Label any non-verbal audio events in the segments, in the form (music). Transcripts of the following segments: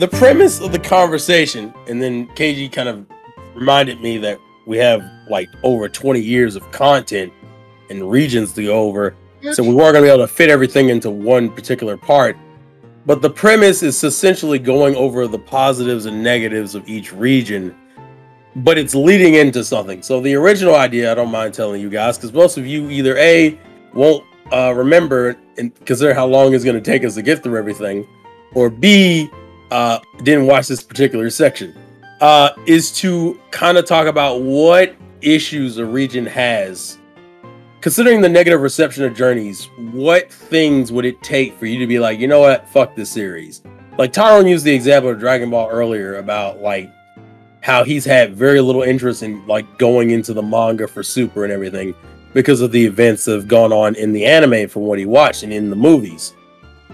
the premise of the conversation, and then KG kind of reminded me that we have like over 20 years of content and regions to go over. So we weren't going to be able to fit everything into one particular part. But the premise is essentially going over the positives and negatives of each region, but it's leading into something. So the original idea, I don't mind telling you guys, because most of you either A, won't uh, remember and consider how long it's going to take us to get through everything, or B, uh, didn't watch this particular section, uh, is to kind of talk about what issues a region has considering the negative reception of Journeys, what things would it take for you to be like, you know what, fuck this series? Like Tyrone used the example of Dragon Ball earlier about like how he's had very little interest in like going into the manga for Super and everything because of the events that have gone on in the anime from what he watched and in the movies.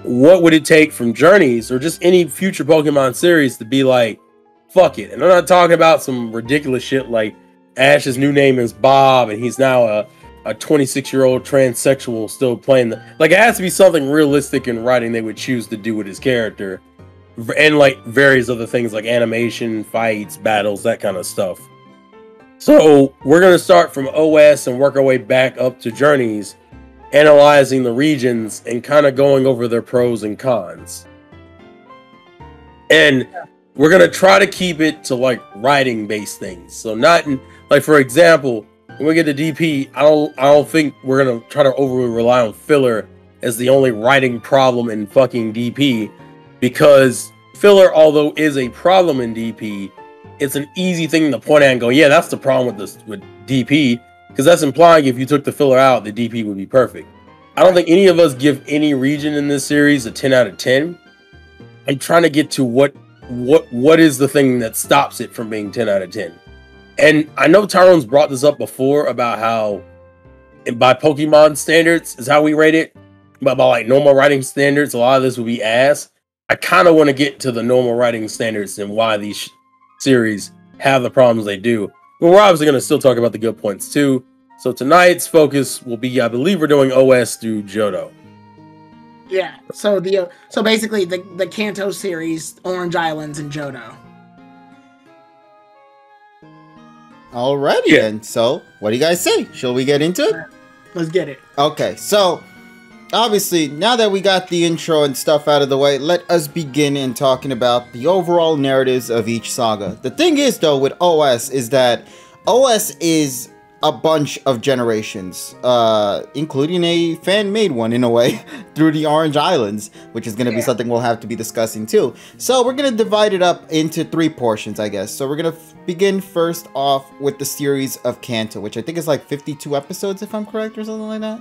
What would it take from Journeys or just any future Pokemon series to be like, fuck it? And I'm not talking about some ridiculous shit like Ash's new name is Bob and he's now a a 26 year old transsexual still playing the like it has to be something realistic in writing they would choose to do with his character. And like various other things like animation fights battles that kind of stuff. So we're going to start from os and work our way back up to journeys analyzing the regions and kind of going over their pros and cons. And we're going to try to keep it to like writing based things. So not in, like for example when we get to DP, I don't I don't think we're gonna try to overly rely on filler as the only writing problem in fucking DP because filler, although is a problem in DP, it's an easy thing to point at and go, yeah, that's the problem with this with DP because that's implying if you took the filler out, the DP would be perfect. I don't think any of us give any region in this series a 10 out of 10. I'm trying to get to what what what is the thing that stops it from being 10 out of 10. And I know Tyrone's brought this up before about how, by Pokemon standards, is how we rate it. But by like normal writing standards, a lot of this would be ass. I kind of want to get to the normal writing standards and why these series have the problems they do. But we're obviously going to still talk about the good points too. So tonight's focus will be, I believe, we're doing OS through Johto. Yeah. So the uh, so basically the the Kanto series, Orange Islands, and Johto. Alrighty yeah. then. So, what do you guys say? Shall we get into it? Let's get it. Okay, so obviously, now that we got the intro and stuff out of the way, let us begin in talking about the overall narratives of each saga. The thing is, though, with OS is that OS is a bunch of generations, uh, including a fan-made one in a way (laughs) through the Orange Islands, which is going to yeah. be something we'll have to be discussing too. So we're going to divide it up into three portions, I guess. So we're going to begin first off with the series of Kanto, which I think is like 52 episodes, if I'm correct, or something like that.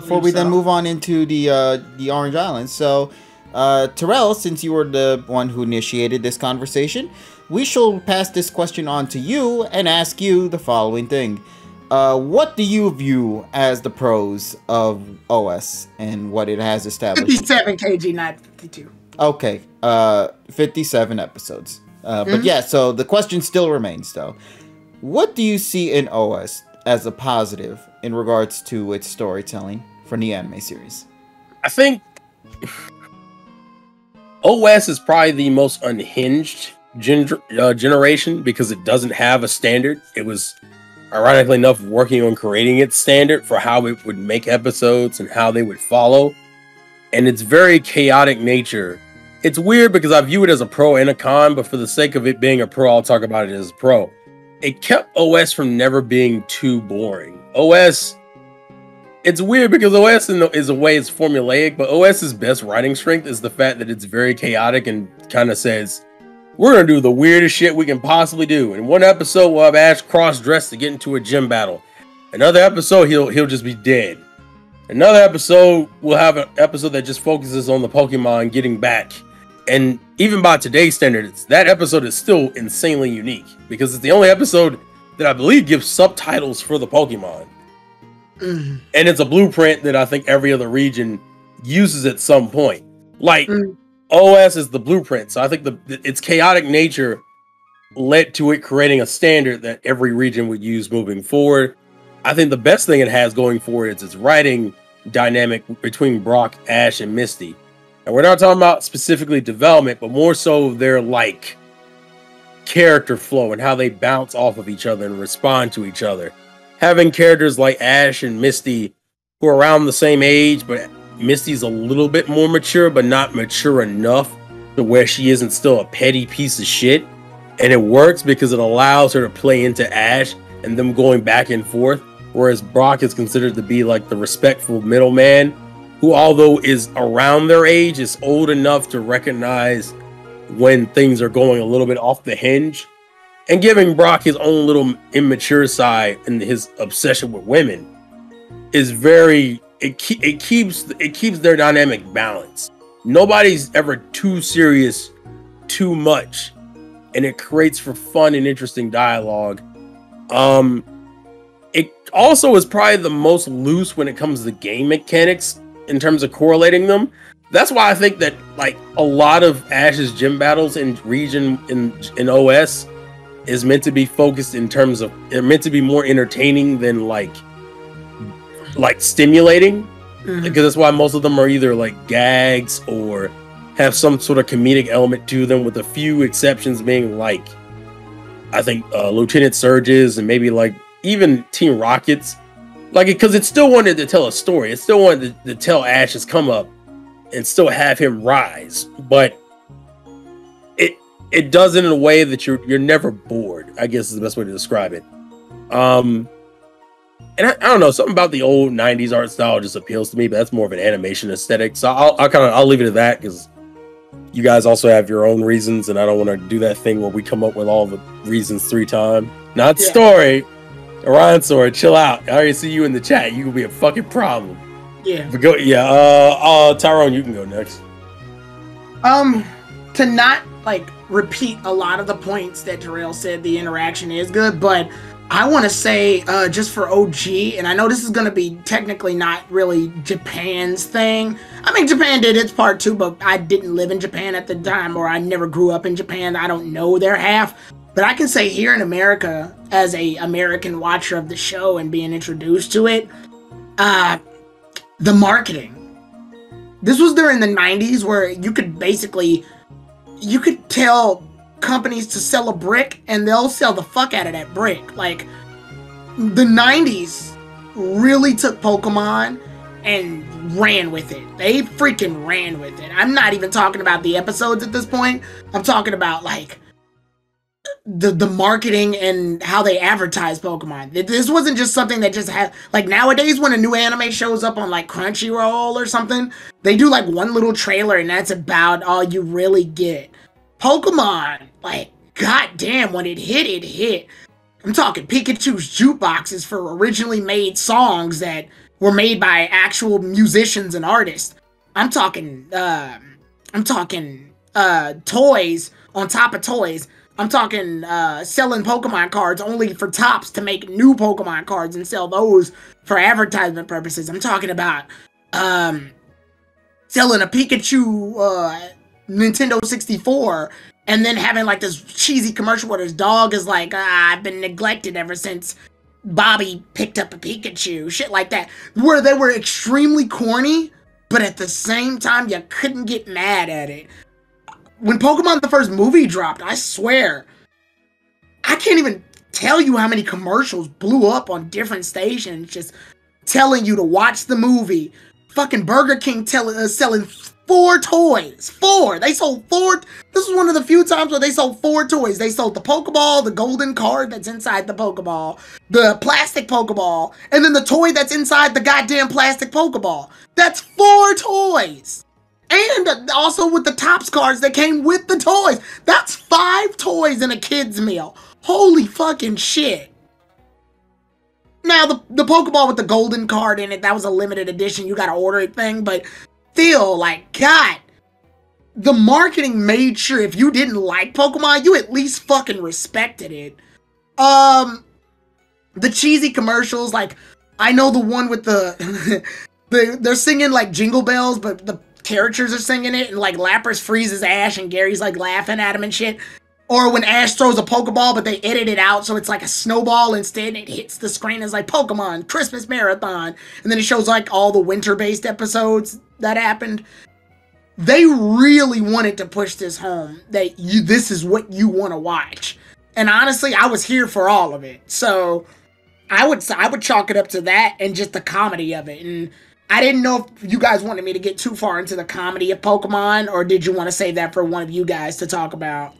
Before we so. then move on into the uh, the Orange Islands. So, uh, Terrell, since you were the one who initiated this conversation, we shall pass this question on to you and ask you the following thing. Uh, what do you view as the pros of OS and what it has established? 57 kg, not 52. Okay, uh, 57 episodes. Uh, mm-hmm. But yeah, so the question still remains though. What do you see in OS as a positive in regards to its storytelling from the anime series? I think (laughs) OS is probably the most unhinged gen- uh, generation because it doesn't have a standard. It was ironically enough, working on creating its standard for how it would make episodes and how they would follow. And its very chaotic nature. It's weird because I view it as a pro and a con, but for the sake of it being a pro, I'll talk about it as a pro. It kept OS from never being too boring. OS, it's weird because OS is a way it's formulaic, but OS's best writing strength is the fact that it's very chaotic and kind of says, we're gonna do the weirdest shit we can possibly do. In one episode, we'll have Ash cross-dressed to get into a gym battle. Another episode, he'll he'll just be dead. Another episode, we'll have an episode that just focuses on the Pokemon getting back. And even by today's standards, that episode is still insanely unique because it's the only episode that I believe gives subtitles for the Pokemon. Mm. And it's a blueprint that I think every other region uses at some point. Like mm. OS is the blueprint. So I think the its chaotic nature led to it creating a standard that every region would use moving forward. I think the best thing it has going for it is its writing dynamic between Brock, Ash, and Misty. And we're not talking about specifically development, but more so their like character flow and how they bounce off of each other and respond to each other. Having characters like Ash and Misty who are around the same age, but Misty's a little bit more mature, but not mature enough to where she isn't still a petty piece of shit. And it works because it allows her to play into Ash and them going back and forth. Whereas Brock is considered to be like the respectful middleman, who, although is around their age, is old enough to recognize when things are going a little bit off the hinge. And giving Brock his own little immature side and his obsession with women is very it it keeps it keeps their dynamic balanced. Nobody's ever too serious, too much, and it creates for fun and interesting dialogue. Um, it also is probably the most loose when it comes to game mechanics in terms of correlating them. That's why I think that like a lot of Ash's gym battles in region in in OS is meant to be focused in terms of they're meant to be more entertaining than like like stimulating. Mm-hmm. because that's why most of them are either like gags or have some sort of comedic element to them with a few exceptions being like i think uh, lieutenant Surge's and maybe like even team rockets. Like because it still wanted to tell a story. It still wanted to, to tell ash's come up and still have him rise but it it does it in a way that you're you're never bored i guess is the best way to describe it um and I, I, don't know, something about the old '90s art style just appeals to me. But that's more of an animation aesthetic. So I'll, I'll kind of I'll leave it at that because you guys also have your own reasons, and I don't want to do that thing where we come up with all the reasons three times. Not yeah. story. Orion Sword, chill out. I already see you in the chat. You could be a fucking problem. Yeah. But go. Yeah. Uh. Uh. Tyrone, you can go next. Um. To not like repeat a lot of the points that Terrell said, the interaction is good, but I want to say, uh, just for OG, and I know this is going to be technically not really Japan's thing. I mean, Japan did its part too, but I didn't live in Japan at the time, or I never grew up in Japan. I don't know their half. But I can say here in America, as a American watcher of the show and being introduced to it, uh, the marketing. This was during the 90s where you could basically, you could tell companies to sell a brick and they'll sell the fuck out of that brick. Like the 90s really took Pokemon and ran with it. They freaking ran with it. I'm not even talking about the episodes at this point. I'm talking about like the the marketing and how they advertise Pokemon. This wasn't just something that just had like nowadays when a new anime shows up on like Crunchyroll or something, they do like one little trailer and that's about all you really get. Pokemon, like, goddamn, when it hit, it hit. I'm talking Pikachu's jukeboxes for originally made songs that were made by actual musicians and artists. I'm talking, uh, I'm talking, uh, toys on top of toys. I'm talking, uh, selling Pokemon cards only for Topps to make new Pokemon cards and sell those for advertisement purposes. I'm talking about, um, selling a Pikachu, uh, Nintendo 64 and then having like this cheesy commercial where his dog is like, ah, I've been neglected ever since Bobby picked up a Pikachu, shit like that, where they were extremely corny, but at the same time, you couldn't get mad at it. When Pokemon the first movie dropped, I swear, I can't even tell you how many commercials blew up on different stations just telling you to watch the movie. Fucking Burger King tell, uh, selling four toys. Four. They sold four. This was one of the few times where they sold four toys. They sold the Pokeball, the golden card that's inside the Pokeball, the plastic Pokeball, and then the toy that's inside the goddamn plastic Pokeball. That's four toys. And also with the Topps cards that came with the toys. That's five toys in a kid's meal. Holy fucking shit. Now the the Pokeball with the golden card in it, that was a limited edition. You gotta order it thing, but still, like, God, the marketing made sure if you didn't like Pokemon, you at least fucking respected it. Um, the cheesy commercials, like, I know the one with the (laughs) they're singing like Jingle Bells, but the characters are singing it, and like Lapras freezes Ash, and Gary's like laughing at him and shit. Or when Ash throws a Pokeball, but they edit it out so it's like a snowball instead, and it hits the screen as like Pokemon Christmas Marathon, and then it shows like all the winter-based episodes that happened. they really wanted to push this home that you this is what you want to watch. And honestly, I was here for all of it. So I would I would chalk it up to that and just the comedy of it. And I didn't know if you guys wanted me to get too far into the comedy of Pokemon or did you want to save that for one of you guys to talk about?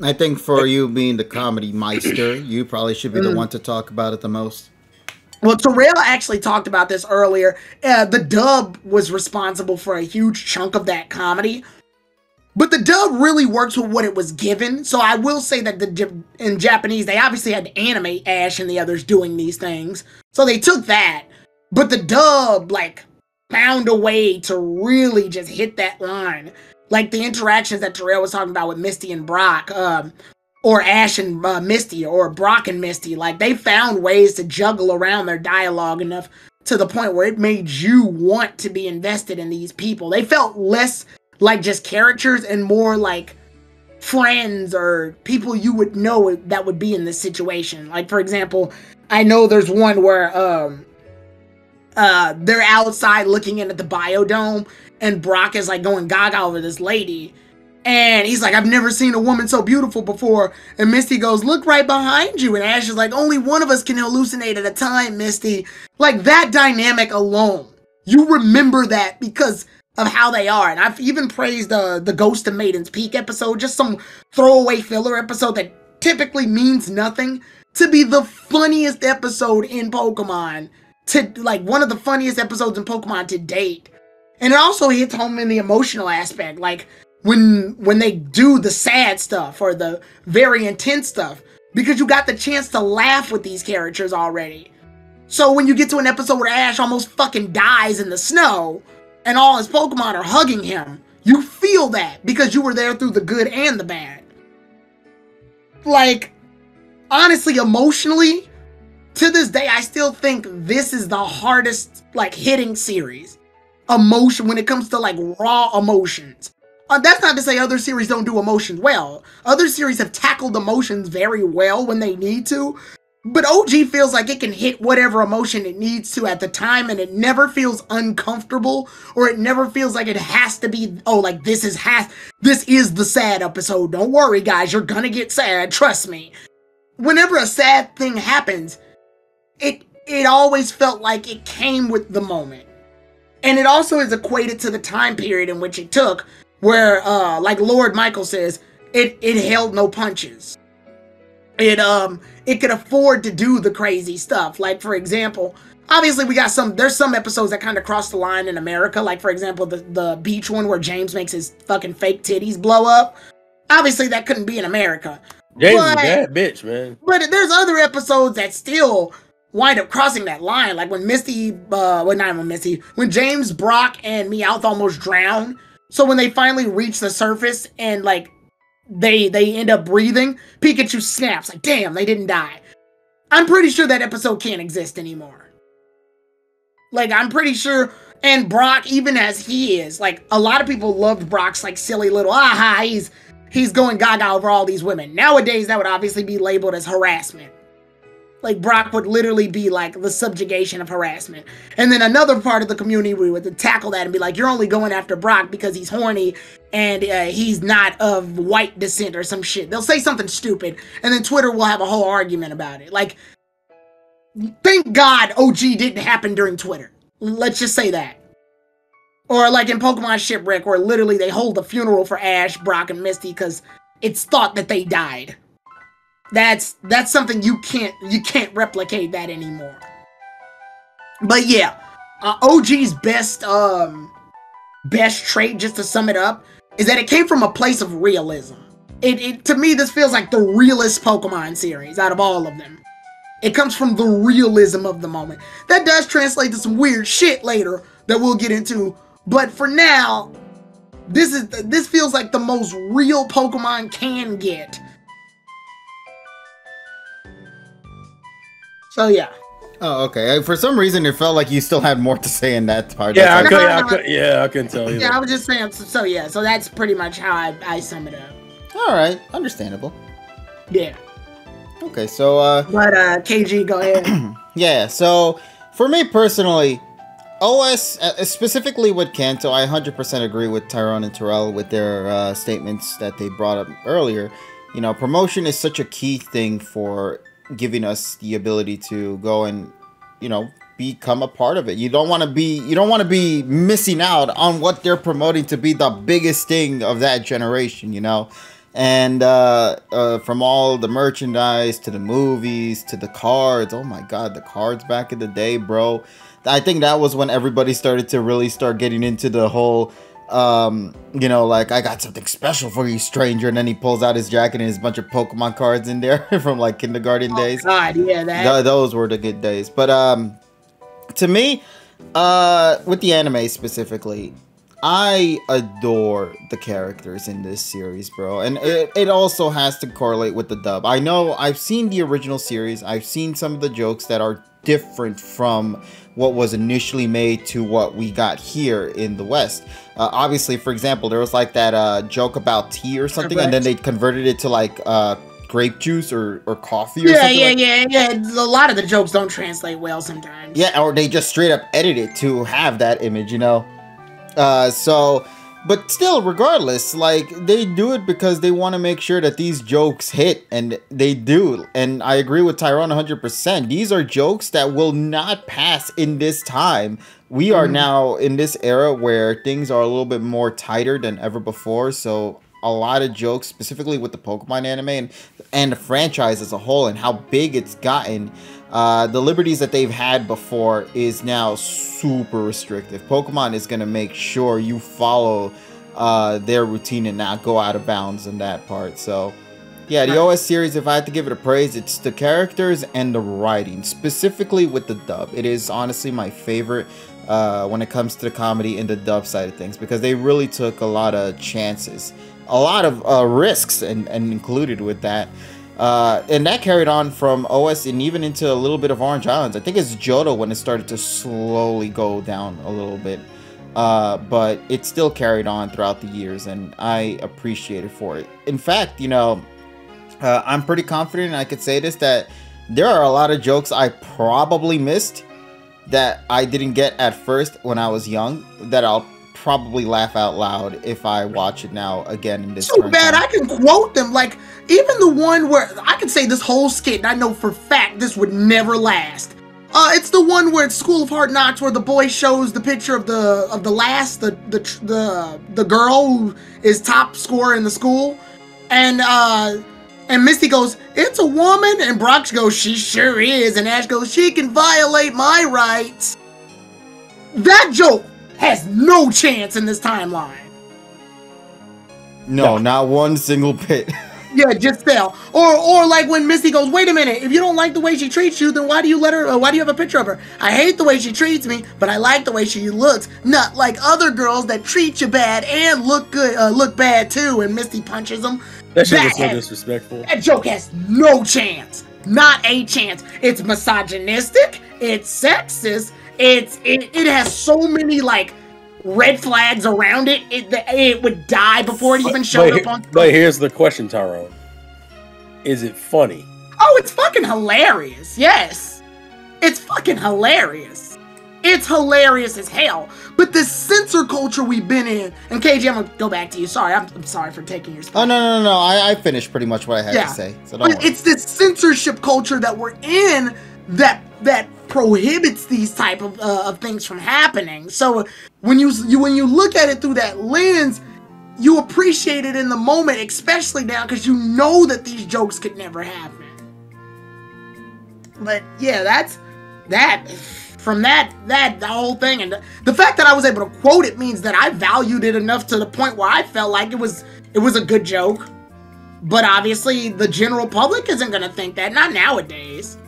I think for you being the comedy meister, you probably should be the mm. one to talk about it the most. Well, Terrell actually talked about this earlier. Uh, the dub was responsible for a huge chunk of that comedy, but the dub really works with what it was given. So I will say that the in Japanese they obviously had to animate Ash and the others doing these things, so they took that. But the dub like found a way to really just hit that line, like the interactions that Terrell was talking about with Misty and Brock. Um, or Ash and uh, Misty or Brock and Misty. Like they found ways to juggle around their dialogue enough to the point where it made you want to be invested in these people. They felt less like just characters and more like friends or people you would know that would be in this situation. Like for example, I know there's one where um uh they're outside looking in at the biodome and Brock is like going gaga over this lady and he's like, I've never seen a woman so beautiful before. And Misty goes, Look right behind you. And Ash is like, Only one of us can hallucinate at a time, Misty. Like that dynamic alone, you remember that because of how they are. And I've even praised uh, the Ghost of Maiden's Peak episode, just some throwaway filler episode that typically means nothing, to be the funniest episode in Pokemon. To like one of the funniest episodes in Pokemon to date. And it also hits home in the emotional aspect. Like, when when they do the sad stuff or the very intense stuff because you got the chance to laugh with these characters already. So when you get to an episode where Ash almost fucking dies in the snow and all his Pokemon are hugging him, you feel that because you were there through the good and the bad. Like honestly emotionally to this day I still think this is the hardest like hitting series emotion when it comes to like raw emotions uh, that's not to say other series don't do emotions well. Other series have tackled emotions very well when they need to. But OG feels like it can hit whatever emotion it needs to at the time and it never feels uncomfortable or it never feels like it has to be oh like this is has this is the sad episode. Don't worry guys, you're gonna get sad, trust me. Whenever a sad thing happens, it it always felt like it came with the moment. And it also is equated to the time period in which it took where uh like Lord Michael says, it it held no punches. It um it could afford to do the crazy stuff. Like for example, obviously we got some there's some episodes that kind of cross the line in America, like for example the the beach one where James makes his fucking fake titties blow up. Obviously that couldn't be in America. James but, is a bad bitch, man. But there's other episodes that still wind up crossing that line. Like when Misty, uh, well, not when Misty, when James, Brock, and Meowth almost drown, so when they finally reach the surface and like they they end up breathing, Pikachu snaps like, "Damn, they didn't die." I'm pretty sure that episode can't exist anymore. Like I'm pretty sure and Brock even as he is, like a lot of people loved Brock's like silly little aha, he's he's going gaga over all these women. Nowadays that would obviously be labeled as harassment like Brock would literally be like the subjugation of harassment. And then another part of the community would tackle that and be like, you're only going after Brock because he's horny and uh, he's not of white descent or some shit. They'll say something stupid, and then Twitter will have a whole argument about it. Like, thank God OG didn't happen during Twitter. Let's just say that. Or like in Pokemon Shipwreck, where literally they hold a funeral for Ash, Brock, and Misty because it's thought that they died. That's that's something you can't you can't replicate that anymore. But yeah, uh, OG's best um best trait, just to sum it up, is that it came from a place of realism. It, it to me this feels like the realest Pokemon series out of all of them. It comes from the realism of the moment. That does translate to some weird shit later that we'll get into, but for now, this is this feels like the most real Pokemon can get So yeah. Oh, okay. For some reason, it felt like you still had more to say in that part. Yeah, I could, yeah, I could, yeah, I can tell you. Yeah, I was just saying. So, so, yeah, so that's pretty much how I, I sum it up. All right, understandable. Yeah. Okay, so uh. But uh, KG, go ahead. (clears throat) yeah. So for me personally, OS, uh, specifically with Kanto, I 100% agree with Tyrone and Terrell with their uh, statements that they brought up earlier. You know, promotion is such a key thing for giving us the ability to go and, you know, become a part of it. You don't want to be you don't want to be missing out on what they're promoting to be the biggest thing of that generation, you know. And uh, uh, from all the merchandise to the movies to the cards, oh my god, the cards back in the day, bro. I think that was when everybody started to really start getting into the whole um, you know, like I got something special for you, stranger, and then he pulls out his jacket and his bunch of Pokemon cards in there (laughs) from like kindergarten Oh, days. God, yeah, that. Th- those were the good days. But um, to me, uh, with the anime specifically, I adore the characters in this series, bro. And it, it also has to correlate with the dub. I know I've seen the original series, I've seen some of the jokes that are different from what was initially made to what we got here in the West. Uh, obviously, for example, there was like that uh, joke about tea or something, and then they converted it to like uh, grape juice or, or coffee or yeah, something. yeah, like- yeah, yeah. A lot of the jokes don't translate well sometimes. yeah, or they just straight up edit it to have that image, you know. Uh, so, but still, regardless, like they do it because they want to make sure that these jokes hit, and they do. And I agree with Tyrone 100%. These are jokes that will not pass in this time. We are Mhm. now in this era where things are a little bit more tighter than ever before. So, a lot of jokes, specifically with the Pokemon anime and, and the franchise as a whole, and how big it's gotten. Uh, the liberties that they've had before is now super restrictive. Pokemon is going to make sure you follow uh, their routine and not go out of bounds in that part. So, yeah, the OS series, if I had to give it a praise, it's the characters and the writing, specifically with the dub. It is honestly my favorite uh, when it comes to the comedy and the dub side of things because they really took a lot of chances, a lot of uh, risks, and, and included with that. Uh, and that carried on from OS and even into a little bit of Orange Islands. I think it's Johto when it started to slowly go down a little bit. Uh, but it still carried on throughout the years, and I appreciate it for it. In fact, you know, uh, I'm pretty confident I could say this that there are a lot of jokes I probably missed that I didn't get at first when I was young that I'll probably laugh out loud if I watch it now again in this. Too bad time. I can quote them. Like even the one where I could say this whole skit, and I know for fact this would never last. Uh, it's the one where it's School of Hard Knocks, where the boy shows the picture of the of the last the the the the girl who is top scorer in the school, and uh, and Misty goes, "It's a woman," and Brock goes, "She sure is," and Ash goes, "She can violate my rights." That joke has no chance in this timeline. No, not one single bit. (laughs) Yeah, just fail. Or or like when Misty goes, wait a minute, if you don't like the way she treats you, then why do you let her? Uh, why do you have a picture of her? I hate the way she treats me, but I like the way she looks. Not like other girls that treat you bad and look good, uh, look bad too. And Misty punches them. That shit was so disrespectful. That joke has no chance. Not a chance. It's misogynistic. It's sexist. It's it, it has so many like red flags around it. It it would die before it even showed but, up on. but here's the question, Tyrone. Is it funny? Oh, it's fucking hilarious. Yes. It's fucking hilarious. It's hilarious as hell. But the censor culture we've been in, and KG, I'm gonna go back to you. Sorry, I'm, I'm sorry for taking your Oh no no no no! I, I finished pretty much what I had Yeah. to say, so don't But worry. it's this censorship culture that we're in that that prohibits these type of, uh, of things from happening. So when you, you when you look at it through that lens, you appreciate it in the moment, especially now because you know that these jokes could never happen. But yeah, that's that. From that that the whole thing and the, the fact that I was able to quote it means that I valued it enough to the point where I felt like it was it was a good joke. But obviously, the general public isn't going to think that. Not nowadays.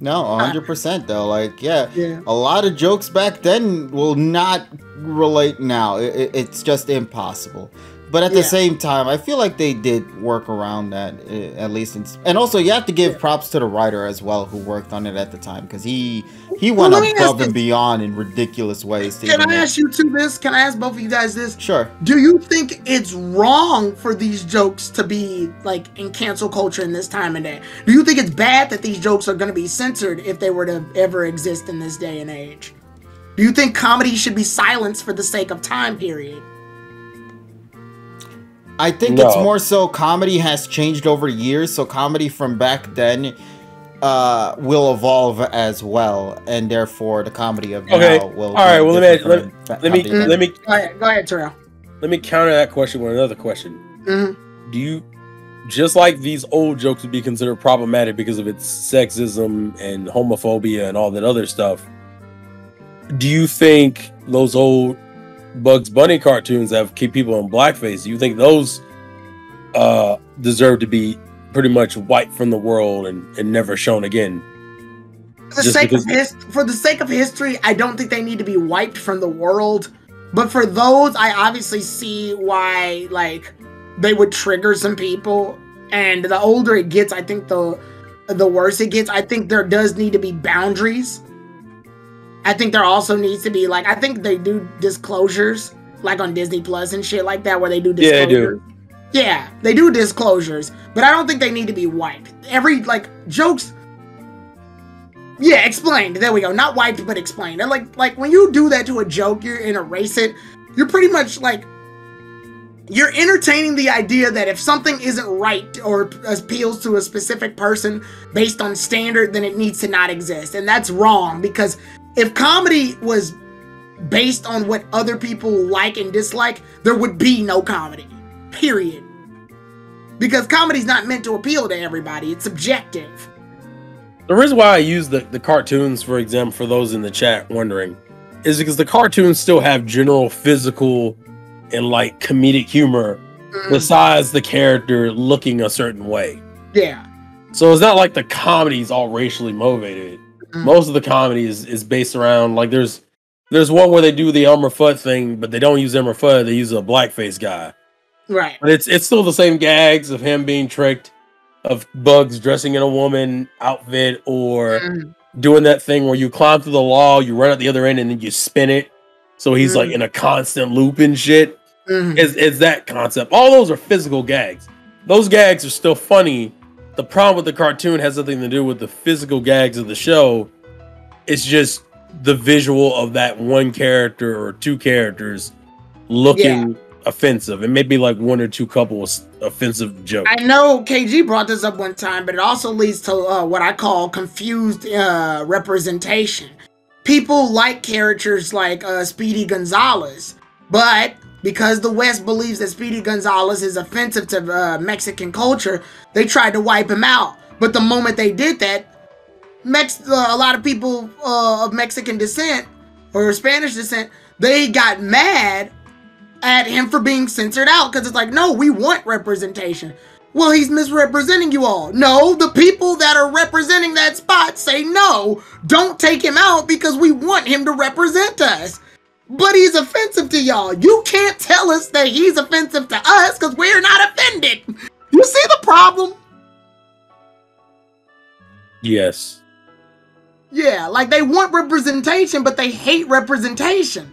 No, uh, hundred percent though. Like, yeah, Yeah. a lot of jokes back then will not relate now. I- I- it's just impossible. But at Yeah. the same time, I feel like they did work around that eh, at least. In, and also, you have to give props to the writer as well who worked on it at the time because he he went ask above and beyond in ridiculous ways. Can I ask you two this? Can I ask both of you guys this? Sure. Do you think it's wrong for these jokes to be like in cancel culture in this time and day? Do you think it's bad that these jokes are going to be censored if they were to ever exist in this day and age? Do you think comedy should be silenced for the sake of time period? I think it's more so comedy has changed over years, so comedy from back then uh will evolve as well, and therefore the comedy of Okay. now will. All right, well, let me- different from Let me comedy of let me Go ahead, go ahead, Terrell. let me counter that question with another question. hmm Do you just like these old jokes would be considered problematic because of its sexism and homophobia and all that other stuff? Do you think those old Bugs Bunny cartoons that keep people in blackface? Do you think those uh, deserve to be pretty much wiped from the world and, and never shown again? For the Just sake because- of his, for the sake of history, I don't think they need to be wiped from the world. But for those, I obviously see why like they would trigger some people. And the older it gets, I think the the worse it gets. I think there does need to be boundaries. I think there also needs to be like I think they do disclosures like on Disney Plus and shit like that where they do Yeah, they do. Yeah, they do disclosures, but I don't think they need to be wiped. Every like jokes yeah, explained. There we go. Not wiped, but explained. And like like when you do that to a joke, you're and erase it. You're pretty much like you're entertaining the idea that if something isn't right or appeals to a specific person based on standard, then it needs to not exist, and that's wrong because if comedy was based on what other people like and dislike, there would be no comedy. Period. Because comedy's not meant to appeal to everybody. It's subjective. The reason why I use the, the cartoons, for example, for those in the chat wondering, is because the cartoons still have general physical and like comedic humor Mm, besides the character looking a certain way. yeah. So it's not like the comedy's all racially motivated. Mm. Most of the comedy is, is based around like there's there's one where they do the Elmer Fudd thing, but they don't use Elmer Fudd, they use a blackface guy. Right. But it's it's still the same gags of him being tricked, of Bugs dressing in a woman outfit or Mm, doing that thing where you climb through the wall, you run at the other end, and then you spin it. So he's like Mhm. in a constant loop and shit. mhm. It's, it's that concept. All those are physical gags. Those gags are still funny. The problem with the cartoon has nothing to do with the physical gags of the show. It's just the visual of that one character or two characters looking offensive, and maybe like one or two couples offensive jokes. I know KG brought this up one time, but it also leads to uh, what I call confused uh, representation. People like characters like uh, Speedy Gonzalez, but because the West believes that Speedy Gonzalez is offensive to uh, Mexican culture, they tried to wipe him out. But the moment they did that, Mex- uh, a lot of people uh, of Mexican descent or Spanish descent, they got mad at him for being censored out because it's like, no, we want representation. Well, he's misrepresenting you all. No, the people that are representing that spot say no, don't take him out because we want him to represent us. But he's offensive to y'all. You can't tell us that he's offensive to us because we're not offended. You see the problem? yes. Yeah, like they want representation, but they hate representation.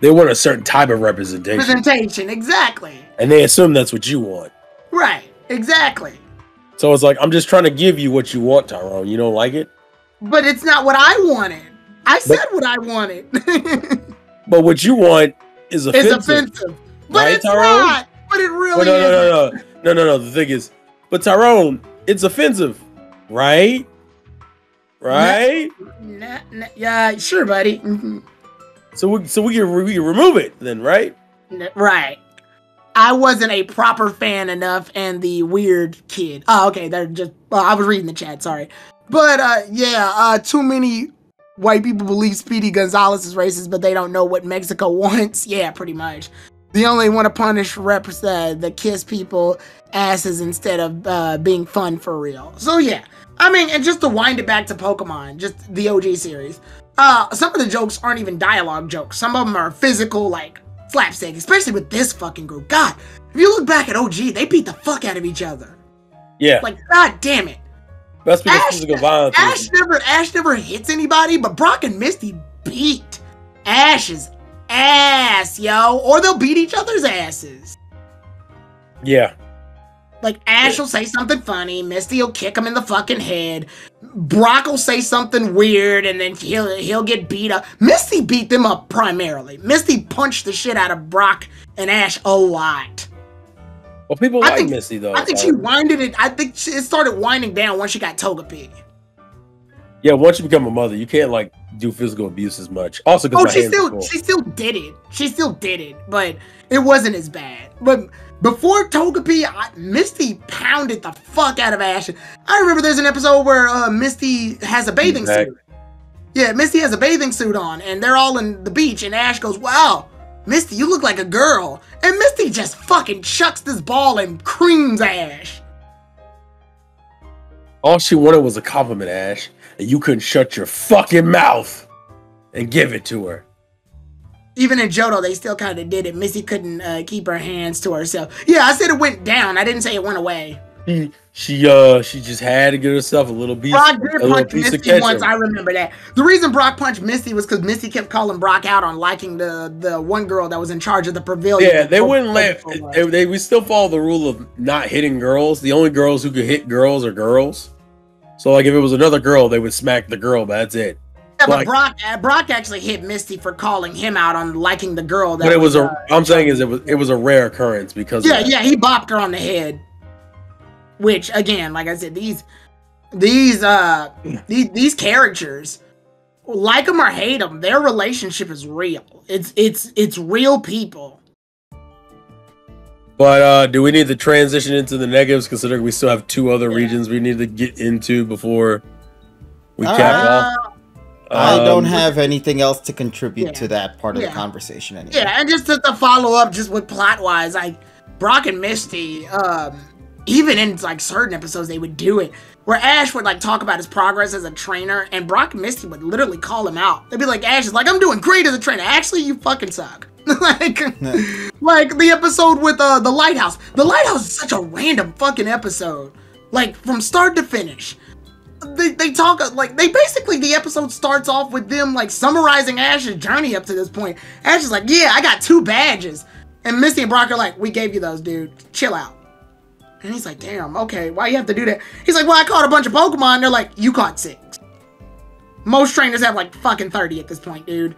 They want a certain type of representation, Representation, exactly. and they assume that's what you want. Right, exactly. So it's like I'm just trying to give you what you want, Tyrone. You don't like it, But it's not what I wanted. I said what I wanted. (laughs) but what you want is offensive. it's offensive. But Right, it's Tyrone? not. But it really no, no, is. no, no, no, no, no. The thing is, but Tyrone, it's offensive, right? Right. Nah, nah, yeah, sure, buddy. Mhm. So we, so we can, we can remove it then, right? Right. I wasn't a proper fan enough, and the weird kid. Oh, okay. They're just. I was reading the chat. Sorry, but uh, yeah. Uh, too many white people believe Speedy Gonzalez is racist, but they don't know what Mexico (laughs) wants. Yeah, pretty much. They only want to punish reps uh, the kiss people asses instead of uh, being fun for real. So yeah, I mean, and just to wind it back to Pokemon, just the OG series. Uh, some of the jokes aren't even dialogue jokes. Some of them are physical, like slapstick, especially with this fucking group. God, if you look back at OG, they beat the fuck out of each other. Yeah, Like, god damn it. That's because Ash- physical violence. Ash never Ash never hits anybody, but Brock and Misty beat Ash's ass, yo. Or they'll beat each other's asses. Yeah, Like Ash will say something funny, Misty will kick him in the fucking head. Brock will say something weird, and then he'll he'll get beat up. Misty beat them up primarily. Misty punched the shit out of Brock and Ash a lot. Well, people I like think- Missy though. I think she winded it. I think she- it started winding down once she got Togepi. Yeah, once you become a mother, you can't like do physical abuse as much. Also, Oh, she still she still did it. She still did it, but it wasn't as bad. But before Togepi, I, Misty pounded the fuck out of Ash. I remember there's an episode where uh, Misty has a bathing Exactly. suit. Yeah, Misty has a bathing suit on, and they're all in the beach, and Ash goes, "Wow, Misty, you look like a girl." And Misty just fucking chucks this ball and creams Ash. All she wanted was a compliment, Ash, and you couldn't shut your fucking mouth and give it to her. Even in Johto, they still kind of did it. Misty couldn't uh, keep her hands to herself. Yeah, I said it went down. I didn't say it went away. She, she, uh, she just had to get herself a little piece, Brock a did little punch piece of Misty once. I remember that. The reason Brock punched Misty was because Misty kept calling Brock out on liking the the one girl that was in charge of the pavilion. yeah, they wouldn't let. They- They, we still follow the rule of not hitting girls. The only girls who could hit girls are girls. So, like, if it was another girl, they would smack the girl. But that's it. Yeah, but like- Brock uh, Brock actually hit Misty for calling him out on liking the girl. That But it was uh, a. I'm saying is it was it was a rare occurrence because yeah, yeah. He bopped her on the head. Which again, like I said, these these uh (clears throat) these, these characters, like them or hate them, their relationship is real. It's it's it's real people. But uh, do we need to transition into the negatives considering we still have two other regions we need to get into before we All cap right. off? Uh, I don't Um, have anything else to contribute Yeah. to that part of Yeah. the conversation anymore. Yeah, and just to, to follow up, just with plot wise, like Brock and Misty, um, even in like certain episodes, they would do it where Ash would like talk about his progress as a trainer, and Brock and Misty would literally call him out. They'd be like, "Ash is like, I'm doing great as a trainer. Actually, you fucking suck." (laughs) like, like the episode with uh the lighthouse. The lighthouse is such a random fucking episode, like from start to finish they, they talk like they basically the episode starts off with them like summarizing Ash's journey up to this point. Ash is like, yeah, I got two badges, and Misty and Brock are like, we gave you those, dude. Chill out. And he's like, damn, okay, why you have to do that? He's like, well, I caught a bunch of Pokemon. They're like, you caught six. Most trainers have like fucking thirty at this point, dude.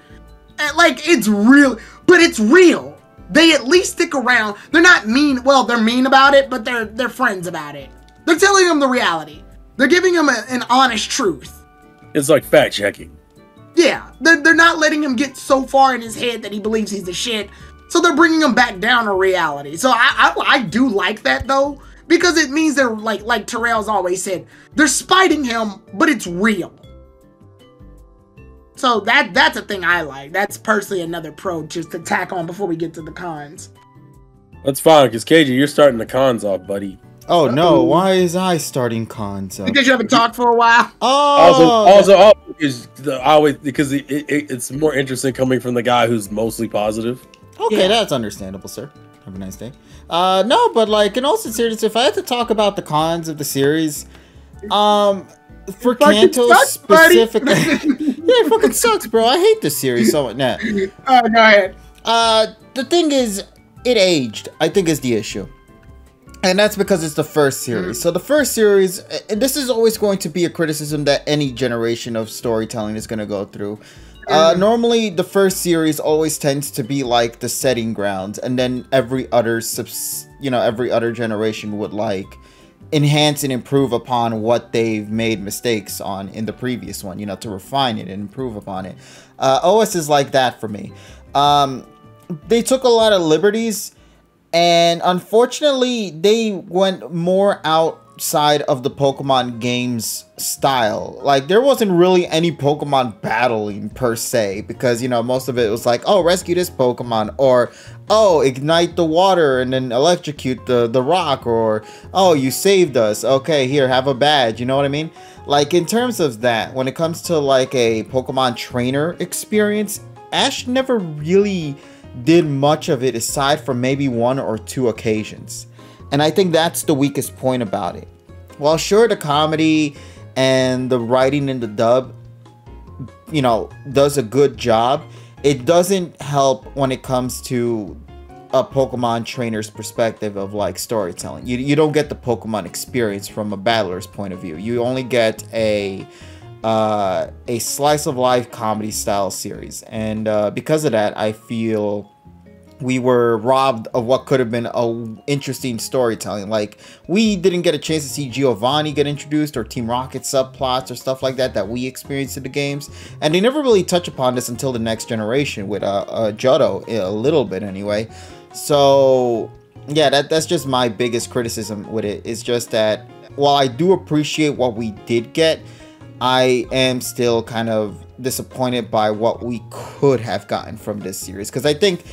And, like it's real, but it's real. They at least stick around. They're not mean. Well, they're mean about it, but they're they're friends about it. They're telling him the reality. They're giving him a, an honest truth. It's like fact checking. Yeah, they're, they're not letting him get so far in his head that he believes he's the shit. So they're bringing him back down to reality. So I, I, I do like that though, because it means they're like like Terrell's always said, they're spiting him, but it's real. So that that's a thing I like. That's personally another pro just to tack on before we get to the cons. That's fine, because KG, you're starting the cons off, buddy. Oh no, Uh-oh. why is I starting cons? up? Because you haven't talked for a while. Oh! Also, Oh, also, oh, because the, always because it, it, it's more interesting coming from the guy who's mostly positive. okay, Yeah. that's understandable, sir. Have a nice day. Uh, no, but like in all sincerity, if I had to talk about the cons of the series, um, for Kanto sucks, specifically, (laughs) yeah, it fucking sucks, bro. I hate this series so much. Nah. (laughs) Oh, go ahead. Uh, the thing is, it aged. I think is the issue, and that's because it's the first series. So the first series, and this is always going to be a criticism that any generation of storytelling is going to go through. Uh, normally, the first series always tends to be like the setting grounds, and then every other subs, you know, every other generation would like enhance and improve upon what they've made mistakes on in the previous one, you know, to refine it and improve upon it. Uh, OS is like that for me. Um, they took a lot of liberties, and unfortunately, they went more outside of the Pokemon games style. Like, there wasn't really any Pokemon battling per se, because, you know, most of it was like, oh, rescue this Pokemon, or oh, ignite the water and then electrocute the, the rock, or oh, you saved us. Okay, here, have a badge. You know what I mean? Like, in terms of that, when it comes to like a Pokemon trainer experience, Ash never really did much of it aside from maybe one or two occasions. And I think that's the weakest point about it. While sure the comedy and the writing in the dub, you know, does a good job, it doesn't help when it comes to a Pokemon trainer's perspective of like storytelling. You, you don't get the Pokemon experience from a battler's point of view. You only get a uh, a slice of life comedy style series, and uh, because of that, I feel we were robbed of what could have been a interesting storytelling. Like we didn't get a chance to see Giovanni get introduced or Team Rocket subplots or stuff like that that we experienced in the games, and they never really touch upon this until the next generation with uh, uh Johto a little bit anyway. So yeah, that that's just my biggest criticism with it. Is just that while I do appreciate what we did get, I am still kind of disappointed by what we could have gotten from this series because I think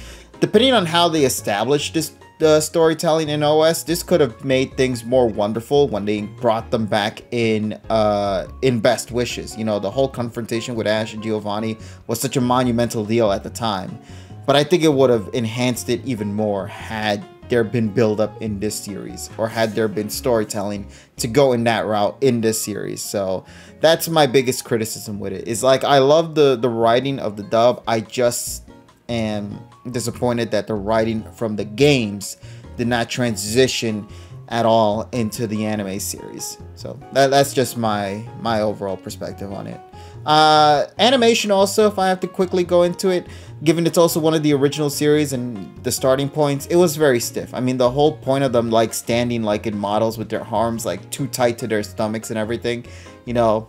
depending on how they established this storytelling in OS, this could have made things more wonderful when they brought them back in uh, in Best Wishes. You know, the whole confrontation with Ash and Giovanni was such a monumental deal at the time. But I think it would have enhanced it even more had there been build up in this series or had there been storytelling to go in that route in this series. So that's my biggest criticism with it. Is like I love the the writing of the dub. I just am disappointed that the writing from the games did not transition at all into the anime series. So that, that's just my my overall perspective on it. Uh, animation also, if I have to quickly go into it, given it's also one of the original series and the starting points, it was very stiff. I mean, the whole point of them like standing like in models with their arms like too tight to their stomachs and everything, you know.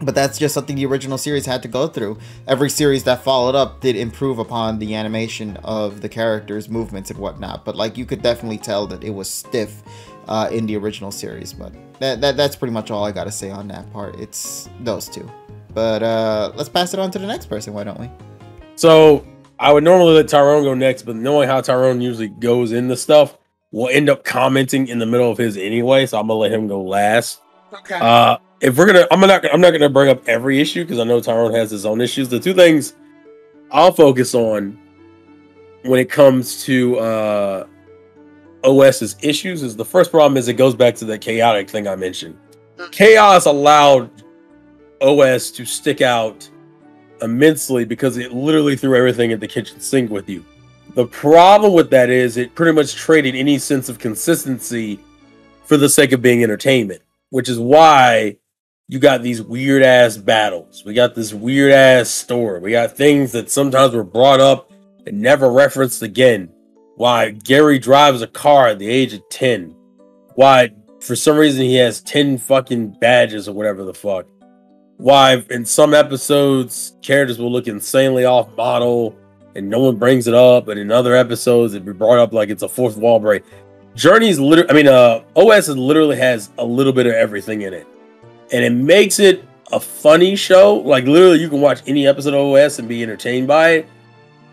But that's just something the original series had to go through. Every series that followed up did improve upon the animation of the characters' movements and whatnot. But like you could definitely tell that it was stiff uh, in the original series. But that, that that's pretty much all I got to say on that part. It's those two. But uh, let's pass it on to the next person. Why don't we? So I would normally let Tyrone go next, but knowing how Tyrone usually goes into stuff, we'll end up commenting in the middle of his anyway. So I'm gonna let him go last. Okay. Uh, if we're gonna, I'm not, I'm not gonna bring up every issue because I know Tyrone has his own issues. The two things I'll focus on when it comes to uh, OS's issues is the first problem is it goes back to the chaotic thing I mentioned. Mm. Chaos allowed OS to stick out immensely because it literally threw everything at the kitchen sink with you. The problem with that is it pretty much traded any sense of consistency for the sake of being entertainment, which is why you got these weird ass battles. We got this weird ass story. We got things that sometimes were brought up and never referenced again. Why Gary drives a car at the age of 10. Why, for some reason, he has 10 fucking badges or whatever the fuck why in some episodes characters will look insanely off model and no one brings it up, but in other episodes it be brought up like it's a fourth wall break. Journey's literally, I mean, uh, OS literally has a little bit of everything in it, and it makes it a funny show. Like literally, you can watch any episode of OS and be entertained by it,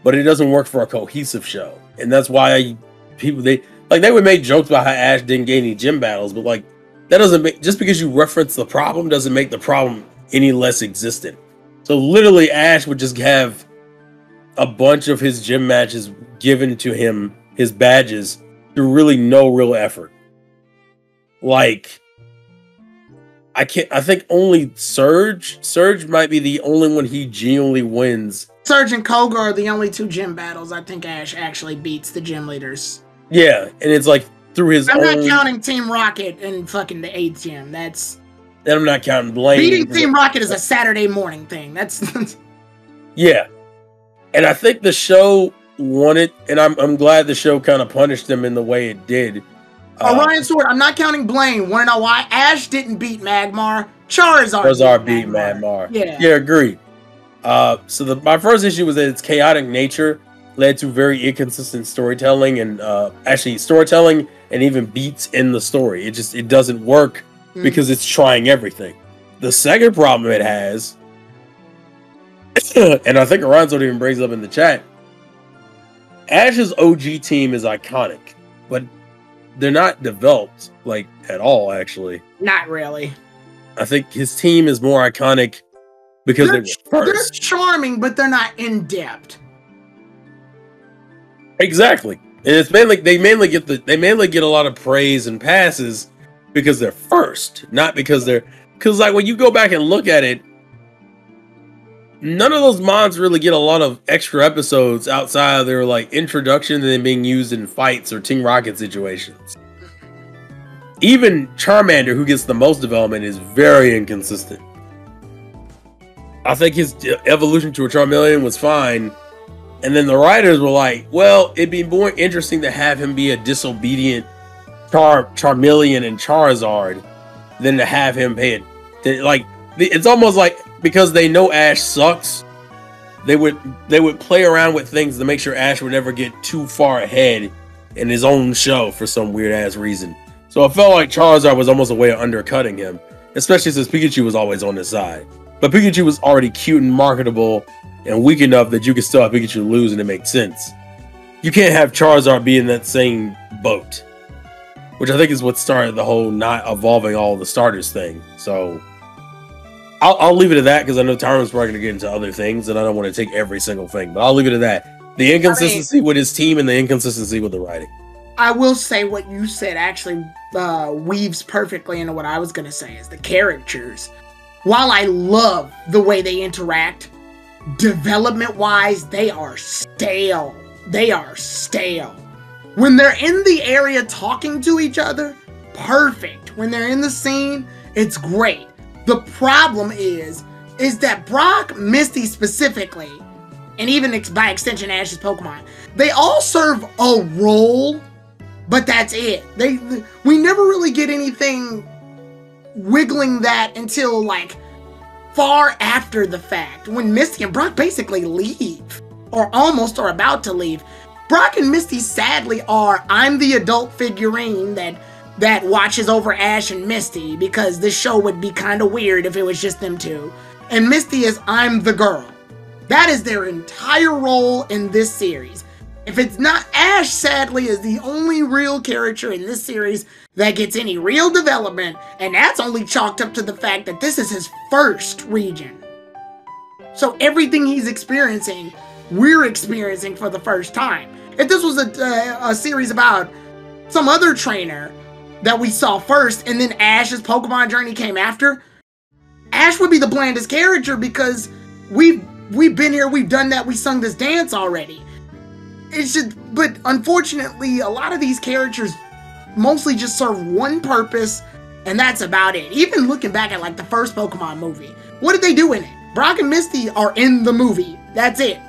but it doesn't work for a cohesive show, and that's why I, people they like they would make jokes about how Ash didn't get any gym battles, but like that doesn't make just because you reference the problem doesn't make the problem any less existent. So literally, Ash would just have a bunch of his gym matches given to him, his badges, through really no real effort. Like, I can't. I think only Surge. Surge might be the only one he genuinely wins. Surge and Koga are the only two gym battles I think Ash actually beats the gym leaders. Yeah, and it's like through his. I'm own, not counting Team Rocket and fucking the eighth gym. That's And I'm not counting Blaine. beating Team Rocket is a Saturday morning thing. That's (laughs) Yeah. And I think the show wanted, and I'm, I'm glad the show kind of punished them in the way it did. Uh, Orion Sword. I'm not counting Blaine. Want to know why? Ash didn't beat Magmar. Charizard. Charizard beat Magmar. Yeah. Yeah, agreed. Uh, so the, my first issue was that its chaotic nature led to very inconsistent storytelling and uh, actually storytelling and even beats in the story. It just it doesn't work Mm. because it's trying everything. The second problem it has, (coughs) and I think Aranzo even brings up in the chat, Ash's OG team is iconic, but they're not developed like at all. Actually, Not really. I think his team is more iconic because They're, they were they're charming, but they're not in depth. Exactly. And it's mainly they mainly get the they mainly get a lot of praise and passes because they're first, not because they're because like when you go back and look at it, none of those mods really get a lot of extra episodes outside of their like introduction and then being used in fights or Team Rocket situations. Even Charmander, who gets the most development, is very inconsistent. I think his evolution to a Charmeleon was fine. And then the writers were like, well, it'd be more interesting to have him be a disobedient Char Charmeleon and Charizard than to have him pay it. Like, it's almost like because they know Ash sucks, they would they would play around with things to make sure Ash would never get too far ahead in his own show for some weird ass reason. So it felt like Charizard was almost a way of undercutting him, especially since Pikachu was always on his side. But Pikachu was already cute and marketable and weak enough that you could still have Pikachu lose and it makes sense. You can't have Charizard be in that same boat, which I think is what started the whole not evolving all the starters thing. So I'll, I'll leave it at that because I know Tyrone's probably going to get into other things, and I don't want to take every single thing. But I'll leave it at that. The inconsistency I mean, with his team and the inconsistency with the writing. I will say what you said actually uh, weaves perfectly into what I was going to say is the characters. While I love the way they interact, development wise, they are stale. They are stale. When they're in the area talking to each other, perfect. When they're in the scene, it's great. The problem is, is that Brock, Misty specifically, and even by extension Ash's Pokemon, they all serve a role, but that's it. They we never really get anything wiggling that until like far after the fact when Misty and Brock basically leave or almost are about to leave. Brock and Misty sadly are I'm the adult figurine that that watches over Ash and Misty because this show would be kind of weird if it was just them two. And Misty is I'm the girl. That is their entire role in this series. If it's not Ash, sadly, is the only real character in this series that gets any real development, and that's only chalked up to the fact that this is his first region. So everything he's experiencing, we're experiencing for the first time. If this was a, uh, a series about some other trainer that we saw first, and then Ash's Pokemon journey came after, Ash would be the blandest character because we've we've been here, we've done that, we sung this dance already. It's just, but unfortunately, a lot of these characters mostly just serve one purpose, and that's about it. Even looking back at like the first Pokemon movie, what did they do in it? Brock and Misty are in the movie. That's it.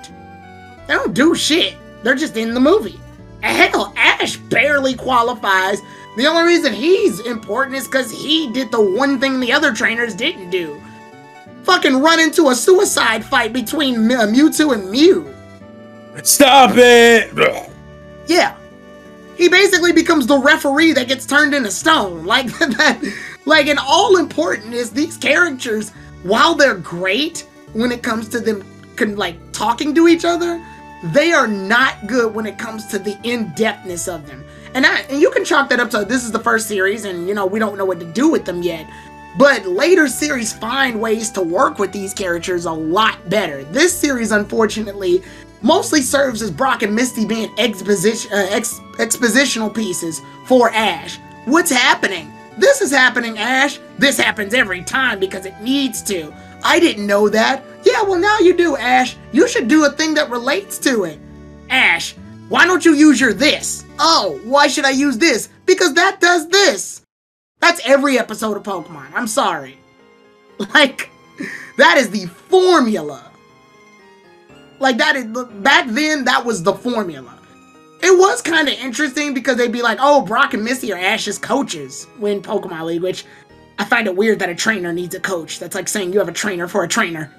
They don't do shit. They're just in the movie. Hell, Ash barely qualifies the only reason he's important is because he did the one thing the other trainers didn't do. Fucking run into a suicide fight between uh, Mewtwo and Mew. Stop it! Yeah. He basically becomes the referee that gets turned into stone. (laughs) Like that like and all important is these characters, while they're great when it comes to them can like talking to each other, they are not good when it comes to the in-depthness of them. And, I, and you can chalk that up to this is the first series, and you know we don't know what to do with them yet. But later series find ways to work with these characters a lot better. This series, unfortunately, mostly serves as Brock and Misty being exposition, uh, ex, expositional pieces for Ash. What's happening? This is happening, Ash. This happens every time because it needs to. I didn't know that. Yeah, well, now you do, Ash. You should do a thing that relates to it. Ash, why don't you use your this? Oh, why should I use this? Because that does this. That's every episode of Pokemon. I'm sorry. (laughs) Like, that is the formula. Like, that is, back then, that was the formula. It was kind of interesting because they'd be like, oh, Brock and Misty are Ash's coaches when Pokemon League, which I find it weird that a trainer needs a coach. That's like saying you have a trainer for a trainer.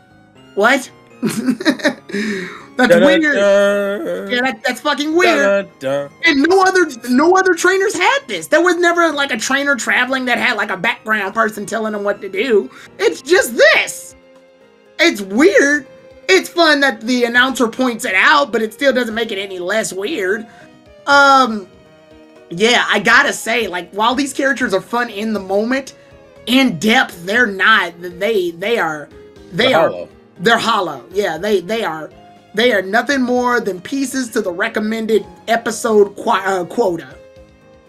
What? (laughs) That's da, weird. Da, yeah, that, that's fucking weird. Da, and no other no other trainers had this. There was never like a trainer traveling that had like a background person telling them what to do. It's just this. It's weird. It's fun that the announcer points it out, but it still doesn't make it any less weird. Um yeah, I gotta say, like, while these characters are fun in the moment, in depth, they're not. They they are they they're are hollow. they're hollow. Yeah, they they are They are nothing more than pieces to the recommended episode qu- uh, quota.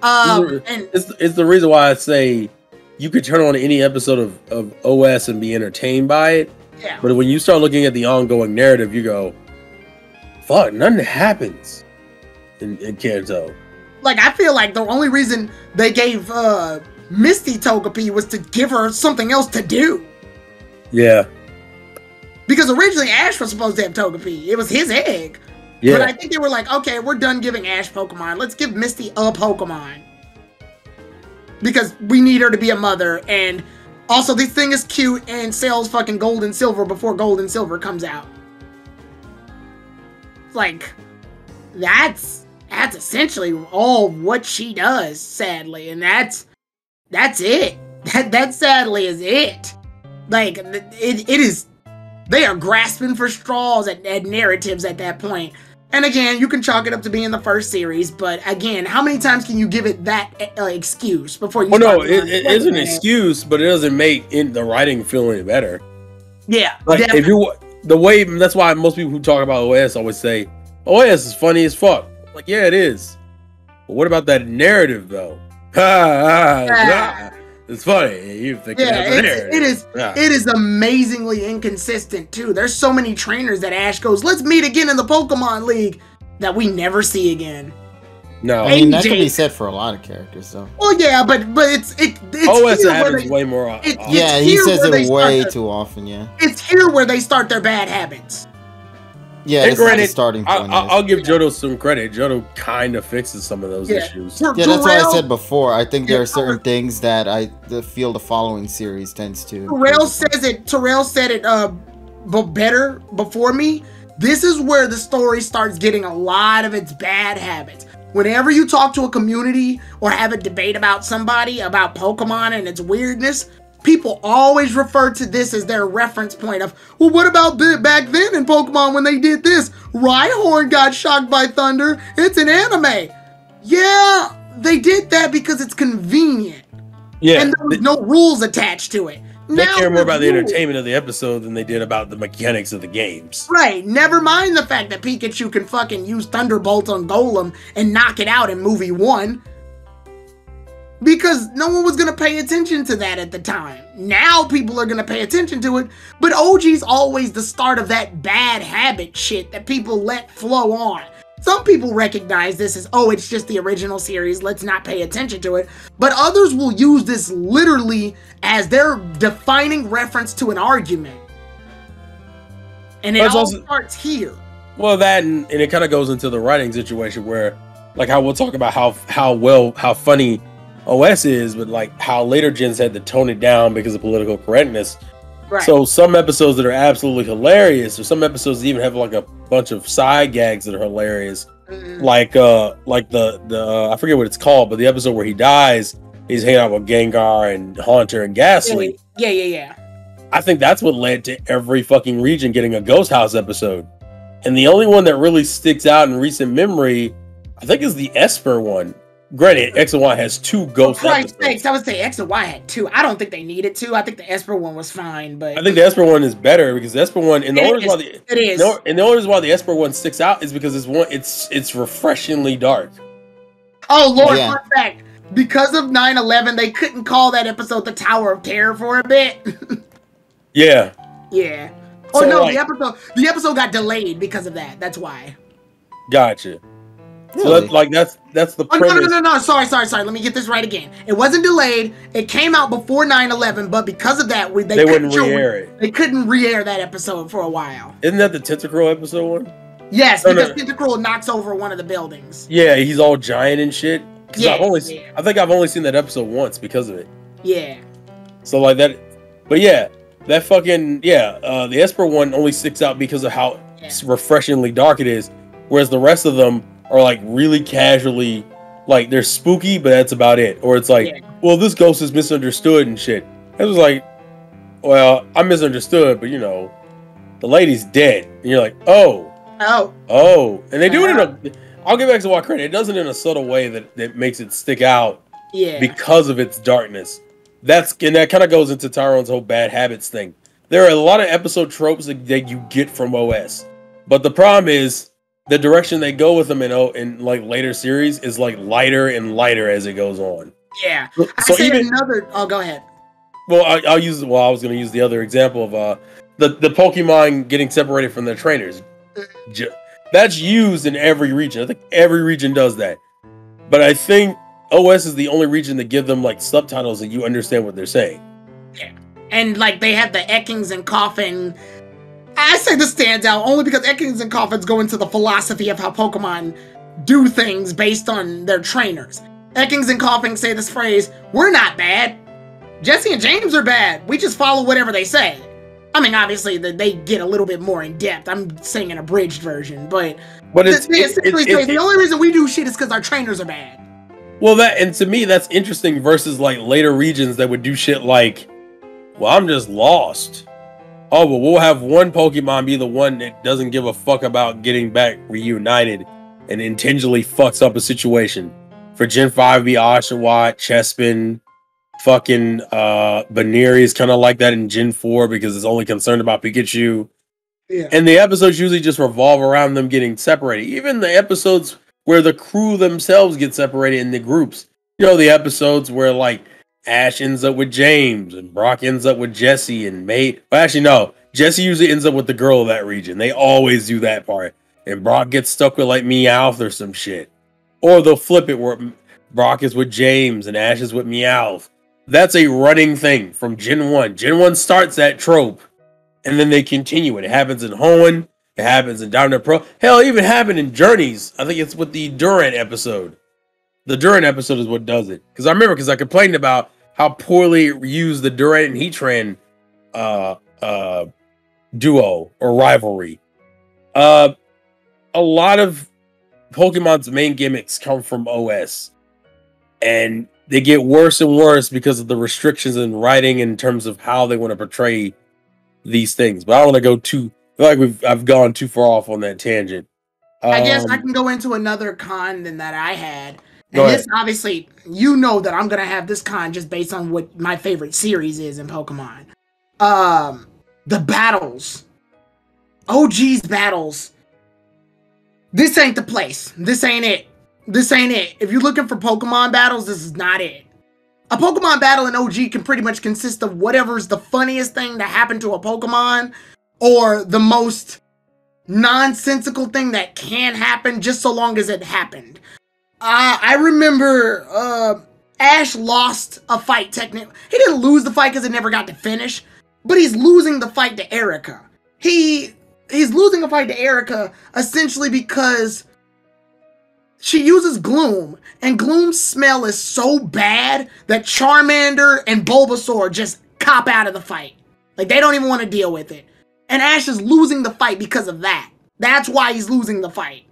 Um, and It's, it's the reason why I say you could turn on any episode of, of OS and be entertained by it. yeah, But when you start looking at the ongoing narrative, you go, fuck, nothing happens in, in Kanto. like I feel like the only reason they gave uh Misty Togepi was to give her something else to do. Yeah. Because originally Ash was supposed to have Togepi. It was his egg. Yeah. But I think they were like, okay, we're done giving Ash Pokemon. Let's give Misty a Pokemon. Because we need her to be a mother. And also, this thing is cute and sells fucking gold and silver before gold and silver comes out. Like, that's that's essentially all what she does, sadly. And that's that's it. (laughs) That that sadly is it. Like it, it is they are grasping for straws at, at narratives at that point. And again, you can chalk it up to being the first series, but again, how many times can you give it that uh, excuse before you? well, no, it, it "Wait is an excuse, but it doesn't make in the writing feel any better. Yeah, Like definitely. if you the way that's why most people who talk about OS always say OS is funny as fuck. Like yeah, it is. But what about that narrative though? Ha, (laughs) ha, Yeah. Ha. It's funny. You think Yeah, it has it's, narrative. it is. Yeah. It is amazingly inconsistent too. There's so many trainers that Ash goes, "Let's meet again in the Pokemon League," that we never see again. no. I mean, that AJ can be said for a lot of characters, though. Well, yeah, but but it's it, it's OS here where happens they- way more. it- Yeah, he says it way the- too often. Yeah, It's here where they start their bad habits. Yeah. And That's not the granted, starting I, point. I, is. I'll give Johto some credit. Johto kind of fixes some of those Yeah. issues. Yeah, that's what I said before. I think there Yeah, are certain things that I the feel the following series tends to. Terrell says it. Terrell said it. Uh, but better before me. This is where the story starts getting a lot of its bad habits. Whenever you talk to a community or have a debate about somebody about Pokemon and its weirdness, people always refer to this as their reference point of, well, what about back then in Pokemon when they did this? Rhyhorn got shocked by thunder. It's an anime. Yeah, they did that because it's convenient Yeah, and there was no rules attached to it. they Now care more there's about the rules. entertainment of the episode than they did about the mechanics of the games. Right. Never mind the fact that Pikachu can fucking use Thunderbolt on Golem and knock it out in movie one. Because no one was gonna pay attention to that at the time. Now people are gonna pay attention to it, but OG's always the start of that bad habit shit that people let flow on. Some people recognize this as, oh, it's just the original series, let's not pay attention to it. But others will use this literally as their defining reference to an argument. And it all also- starts here. Well, that and, and it kind of goes into the writing situation where, like, how we'll talk about how how well how funny OS is, but like how later gens had to tone it down because of political correctness. Right. So some episodes that are absolutely hilarious, or some episodes even have like a bunch of side gags that are hilarious, Mm, like uh like the the uh, I forget what it's called, but the episode where he dies, he's hanging out with Gengar and Haunter and Gastly. yeah, yeah, yeah. I think that's what led to every fucking region getting a Ghost House episode. And the only one that really sticks out in recent memory, I think, is the Esper one. Granted, X and Y has two For Ghost Christ's sakes, I would say X and Y had two. I don't think they needed two. I think the Esper one was fine, but I think the Esper one is better because the Esper one, and the It only reason why the it is. and the only reason why the Esper one sticks out is because it's one, it's it's refreshingly dark. Oh Lord, Yeah. fun fact. Because of 9-11, they couldn't call that episode the Tower of Terror for a bit. (laughs) Yeah, yeah. Oh So, no, like- the episode the episode got delayed because of that. That's why. gotcha. So Really? that's like that's that's the Oh no, premise. no, no, no, sorry, sorry, sorry. Let me get this right again. It wasn't delayed. It came out before 9-11, but because of that, we they, They couldn't wouldn't re-air it. They couldn't re-air that episode for a while. Isn't that the Tentacruel episode one? Yes, No, no. because Tentacruel knocks over one of the buildings. Yeah, he's all giant and shit. Yeah, I've only, yeah. I think I've only seen that episode once because of it. Yeah. So like that, but yeah, that fucking yeah, uh, the Esper one only sticks out because of how Yeah. refreshingly dark it is, whereas the rest of them are like really casually, like they're spooky, but that's about it. Or it's like, Yeah. well, this ghost is misunderstood and shit. It was like, well, I misunderstood, but you know, the lady's dead, and you're like, oh, Oh, oh, and they do it in a. Uh-huh. I'll give X and Y credit. It does it in a subtle way that, that makes it stick out yeah. because of its darkness. That's and that kind of goes into Tyrone's whole bad habits thing. There are a lot of episode tropes that, that you get from OS But the problem is the direction they go with them in oh, in like later series is like lighter and lighter as it goes on. Yeah. So, I even another. Oh, go ahead. well, I, I'll use well, I was going to use the other example of uh the the Pokemon getting separated from their trainers. That's used in every region. I think every region does that. But I think OS is the only region that give them like subtitles that you understand what they're saying. Yeah. And like they have the Ekans and Koffing. I say this stands out only because Ekans and Koffings go into the philosophy of how Pokemon do things based on their trainers. Ekans and Koffing say this phrase, we're not bad. Jessie and James are bad. We just follow whatever they say. I mean, obviously, the, they get a little bit more in depth. I'm saying an abridged version, but But it's, they it's, it's- say it's- the only reason we do shit is because our trainers are bad. Well, that and to me that's interesting versus like later regions that would do shit like, well, I'm just lost. Oh, well, we'll have one Pokemon be the one that doesn't give a fuck about getting back reunited and intentionally fucks up a situation. For Gen 5 be Oshawott, Chespin, fucking uh Buneary is kind of like that in Gen 4 because it's only concerned about Pikachu. Yeah. And the episodes usually just revolve around them getting separated. Even the episodes where the crew themselves get separated in the groups. You know, the episodes where like Ash ends up with James and Brock ends up with Jessie and Mate. Well, actually, no. Jessie usually ends up with the girl of that region. They always do that part. And Brock gets stuck with like Meowth or some shit. Or they'll flip it where Brock is with James and Ash is with Meowth. That's a running thing from Gen 1. Gen 1 starts that trope and then they continue it. It happens in Hoenn. It happens in Diamond Pearl. Hell, even happened in Journeys. I think it's with the Durant episode. The Durant episode is what does it. Because I remember because I complained about how poorly used the Durant and Heatran uh uh duo or rivalry. Uh a lot of Pokemon's main gimmicks come from OS. And they get worse and worse because of the restrictions in writing in terms of how they want to portray these things. But I don't want to go too like we've I've gone too far off on that tangent. I guess I Um, can go into another con than that I had. Go And ahead. this obviously, you know that I'm gonna have this con just based on what my favorite series is in Pokemon. Um, the battles, OG's battles. This ain't the place. This ain't it. This ain't it. If you're looking for Pokemon battles, this is not it. A Pokemon battle in OG can pretty much consist of whatever's the funniest thing that happened to a Pokemon, or the most nonsensical thing that can happen just so long as it happened. Uh, I remember uh, Ash lost a fight technically. He didn't lose the fight because it never got to finish, but he's losing the fight to Erika. He he's losing a fight to Erika essentially because she uses Gloom, and Gloom's smell is so bad that Charmander and Bulbasaur just cop out of the fight. Like they don't even want to deal with it. And Ash is losing the fight because of that. That's why he's losing the fight.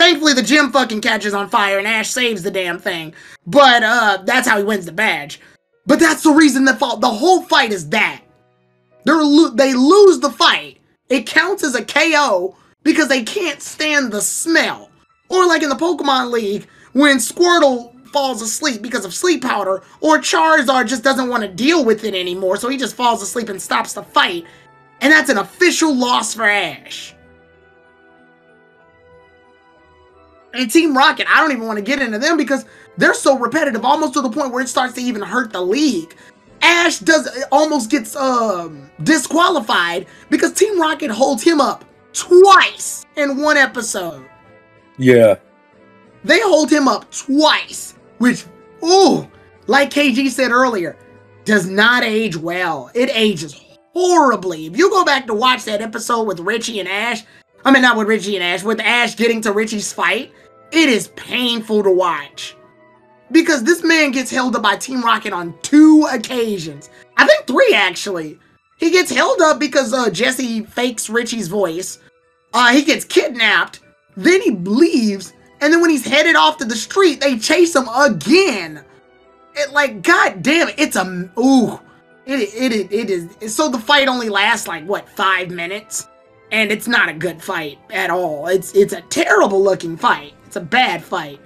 Thankfully, the gym fucking catches on fire and Ash saves the damn thing. But uh, that's how he wins the badge. But that's the reason that fall. The whole fight is that they're lo- they lose the fight. It counts as a KO because they can't stand the smell. Or like in the Pokemon League, when Squirtle falls asleep because of sleep powder, or Charizard just doesn't want to deal with it anymore, so he just falls asleep and stops the fight. And that's an official loss for Ash. And Team Rocket, I don't even want to get into them because they're so repetitive, almost to the point where it starts to even hurt the league. Ash does almost gets um disqualified because Team Rocket holds him up twice in one episode. Yeah. They hold him up twice, which, ooh, like KG said earlier, does not age well. It ages horribly. If you go back to watch that episode with Richie and Ash, I mean, not with Richie and Ash, with Ash getting to Richie's fight, it is painful to watch. Because this man gets held up by Team Rocket on two occasions. I think three, actually. He gets held up because uh, Jessie fakes Richie's voice. Uh, he gets kidnapped. Then he leaves. And then when he's headed off to the street, they chase him again. It like, god damn it, it's a ooh. It it it, it is so the fight only lasts like what five minutes, and it's not a good fight at all. It's it's a terrible looking fight. It's a bad fight,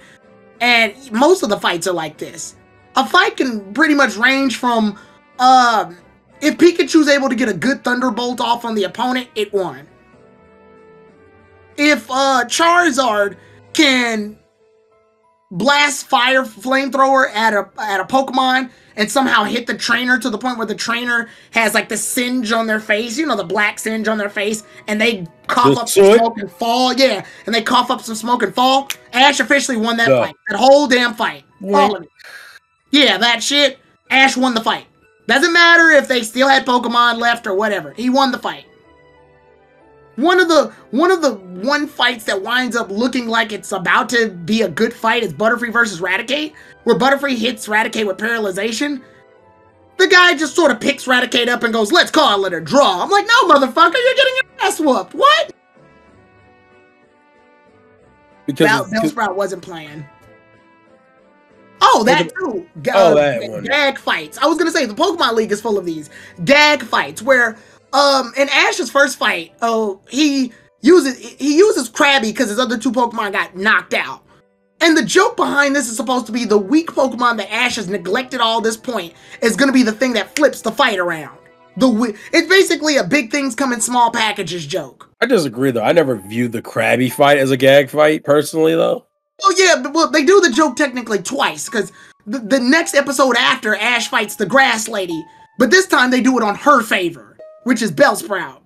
and most of the fights are like this. A fight can pretty much range from, um, if Pikachu's able to get a good Thunderbolt off on the opponent, it won. if uh Charizard can blast fire flamethrower at a at a Pokemon and somehow hit the trainer to the point where the trainer has like the singe on their face, you know, the black singe on their face, and they cough The up some soot? smoke and fall. Yeah, and they cough up some smoke and fall. Ash officially won that Yeah. fight. That whole damn fight. All of it. Yeah, that shit. Ash won the fight. Doesn't matter if they still had Pokemon left or whatever. He won the fight. One of the one of the one fights that winds up looking like it's about to be a good fight is Butterfree versus Raticate, where Butterfree hits Raticate with paralyzation. The guy just sort of picks Raticate up and goes, "Let's call it a draw." I'm like, "No, motherfucker, you're getting your ass whooped." What? Because Bell, Bellsprout wasn't playing. Oh, that too. G- Oh, uh, that one. Gag fights. I was gonna say the Pokemon League is full of these gag fights where, um, in Ash's first fight, oh, he uses he uses Krabby because his other two Pokemon got knocked out. And the joke behind this is supposed to be the weak Pokemon that Ash has neglected all this point is gonna be the thing that flips the fight around. The it's basically a big things come in small packages joke. I disagree though. I never viewed the Krabby fight as a gag fight personally though. Oh yeah, but well, they do the joke technically twice because the, the next episode after Ash fights the Grass Lady, but this time they do it on her favor, which is Bellsprout.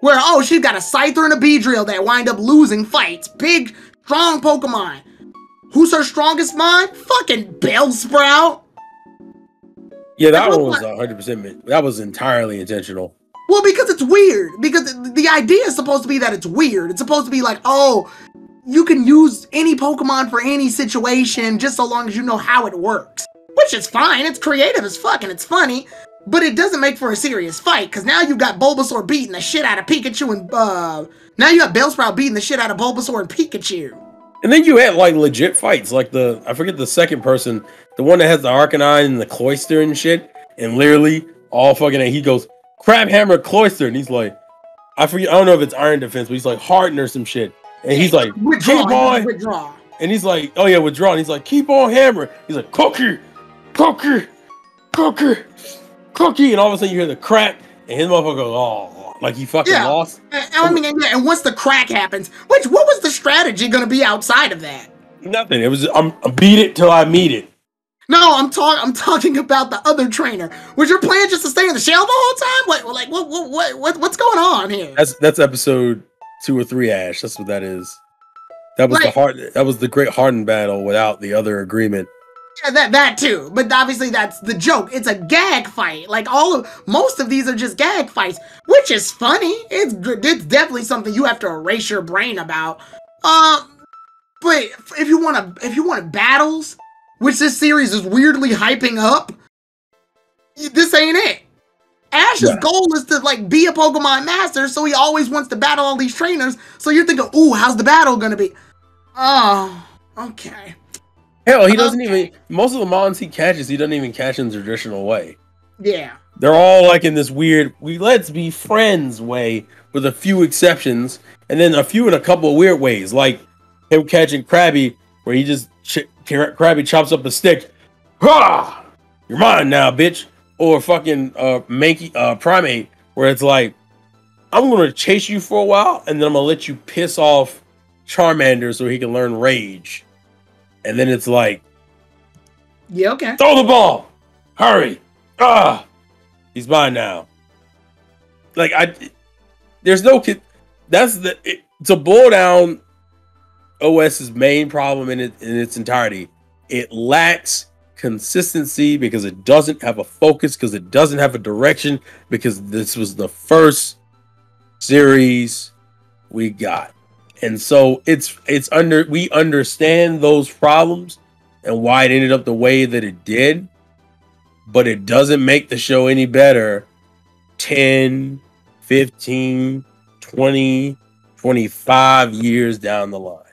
Where oh she's got a Scyther and a Beedrill that wind up losing fights. Big, strong Pokemon. Who's her strongest mon? Fucking Bellsprout. Yeah, that one was 100. percent That was entirely intentional. Well, because it's weird. Because the- the idea is supposed to be that it's weird. It's supposed to be like, oh, you can use any Pokemon for any situation just so long as you know how it works. Which is fine. It's creative as fuck and it's funny. But it doesn't make for a serious fight because now you've got Bulbasaur beating the shit out of Pikachu and uh now you got Bellsprout beating the shit out of Bulbasaur and Pikachu. And then you had like legit fights, like the I forget the second person, the one that has the Arcanine and the Cloyster and shit, and literally all fucking he goes Crab Hammer Cloyster, and he's like, I forget, I don't know if it's Iron Defense, but he's like Harden or some shit, and he's like, Withdraw. keep on, Withdraw. and he's like, oh yeah, withdraw, and he's like, keep on hammer, he's like, cookie, cookie, cookie, cookie, and all of a sudden you hear the crack, and his motherfucker goes, oh, like he fucking Yeah. lost. And- I mean, and, yeah, and once the crack happens, which what was the strategy going to be outside of that? Nothing. It was um, I'm, I'm beat it till I meet it. No, I'm talking. I'm talking about the other trainer. Was your plan just to stay in the shell the whole time? What, like, what, what, what, what what's going on here? That's that's episode two or three, Ash. That's what that is. That was the Right. hard. That was the great Harden battle without the other agreement. Yeah, that that too. But obviously, that's the joke. It's a gag fight. Like all of most of these are just gag fights, which is funny. It's it's definitely something you have to erase your brain about. Um, but if you want to, if you want battles, which this series is weirdly hyping up, this ain't it. Ash's Yeah. goal is to like be a Pokemon master, so he always wants to battle all these trainers. So you're thinking, ooh, how's the battle gonna be? Oh, okay. Hell, he doesn't Okay. even. Most of the mons he catches, he doesn't even catch in the traditional way. Yeah. They're all like in this weird "we let's be friends" way, with a few exceptions, and then a few in a couple of weird ways, like him catching Krabby, where he just ch- Krabby chops up a stick. Ha! You're mine now, bitch. Or fucking uh Mankey uh Primeape, where it's like, I'm gonna chase you for a while, and then I'm gonna let you piss off Charmander so he can learn rage. And then it's like, Yeah, okay. throw the ball, hurry, ah, he's mine now. Like I, there's no kid. That's the it, to boil down OS's main problem in it in its entirety. It lacks consistency because it doesn't have a focus because it doesn't have a direction because this was the first series we got. And so it's it's under we understand those problems and why it ended up the way that it did, but it doesn't make the show any better 10, 15, 20, 25 years down the line.